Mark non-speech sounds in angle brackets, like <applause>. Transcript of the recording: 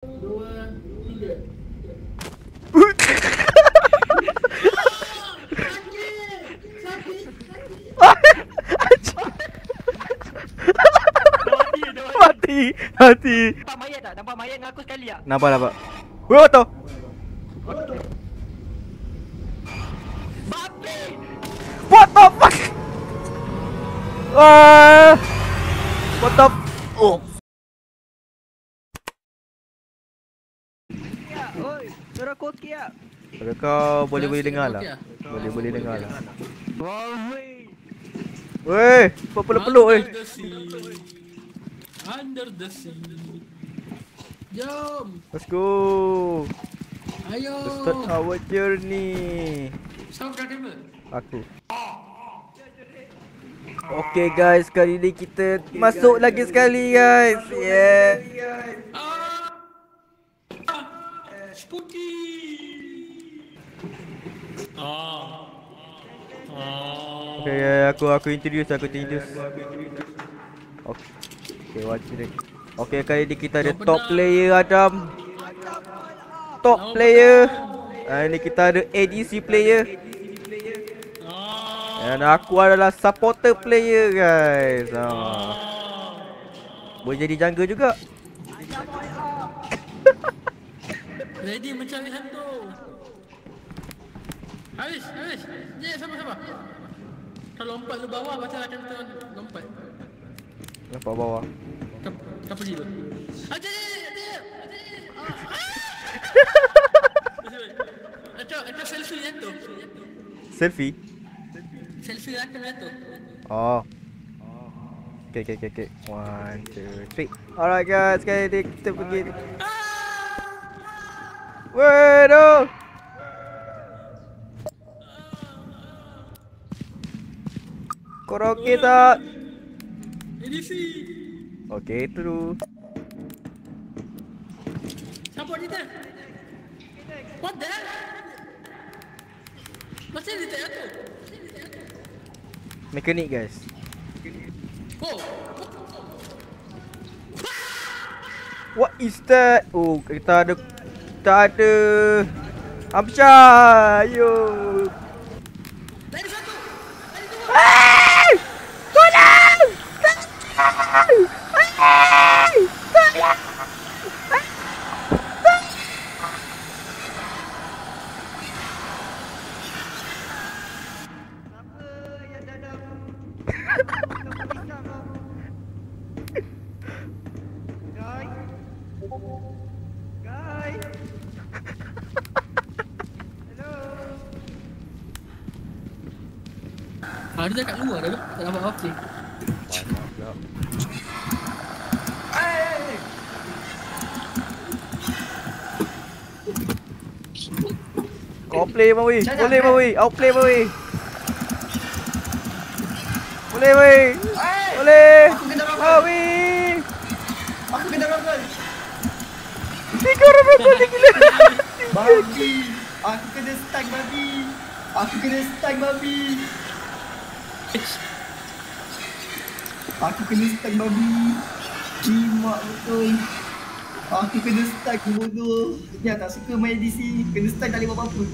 Dua, tiga. Mati mati. Mati Nampak mayat tak? Nampak mayat dengan aku sekali tak? Nampak nampak Weh what the Babi! What the fuck Wah What the Oh Suara aku okey tak? Kalau kau boleh boleh dengar lah Okey ah? Boleh boleh dengar lah! Weh Kau peluk-peluk eh Under the sea. The. Jom! Let's go Ayo! Let's start our journey Siapa kat kamera? Aku Okay guys Kali ni kita Masuk lagi sekali guys Yeah Ah! Ah! Spooky! Ah! Ah! Okay, aku aku introduce aku introduce. Okay. Okay, watch it. Okay, kali ni kita ada top player Adam. Top player. Ah ni kita ada ADC player. Ah! Dan aku adalah supporter player guys. Ha. Boleh jadi jungle juga. <laughs> Ready mencari hantu. Haris, Haris. Dia sama sama. Kalau lompat lu bawah macam akan kita lompat. Nampak bawah. Kap kap pergi tu. Aja dia dia. Aja aja selfie yang tu. Selfie. Selfie yang tu. Oh. Okay, okay, okay, okay. One, two, three. Alright guys, ni kita pergi. Weh, no. Korang okey tak? ADC. Okey terus. Siapa ni dia? What the hell? Macam dia tak tu? Mekanik guys. Oh, What is that? Oh, kita ada kita ada Amsha. Yo. lagi satu. Lagi dua. Hey! Tolong! Tolong! Hey! Tolong! Ah, dia kat luar dah. Tak dapat apa-apa. Kau play Mawi. Boleh Mawi. Outplay Mawi. Boleh Mawi. Boleh. Mawi. Aku kena rogol. Tiga orang berapa ni gila. Babi. Aku kena stun babi. Aku kena stun babi. Aku kena stun babi. Kimak betul. Aku kena stun bodoh. Ya tak suka main DC. Kena stun tak boleh buat apa-apa.